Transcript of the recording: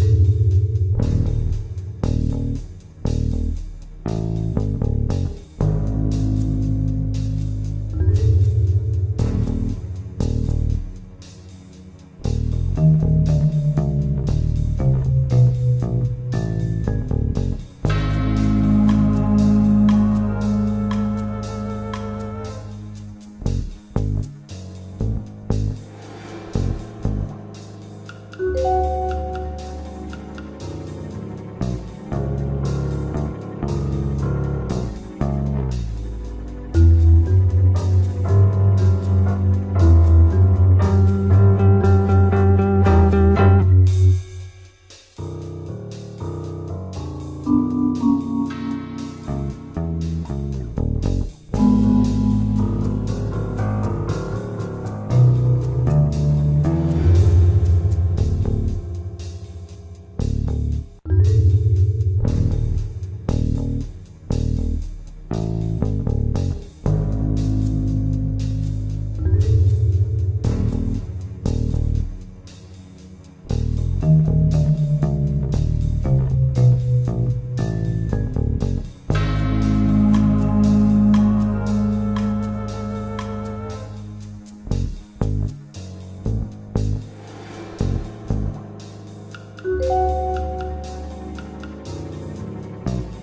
thank you you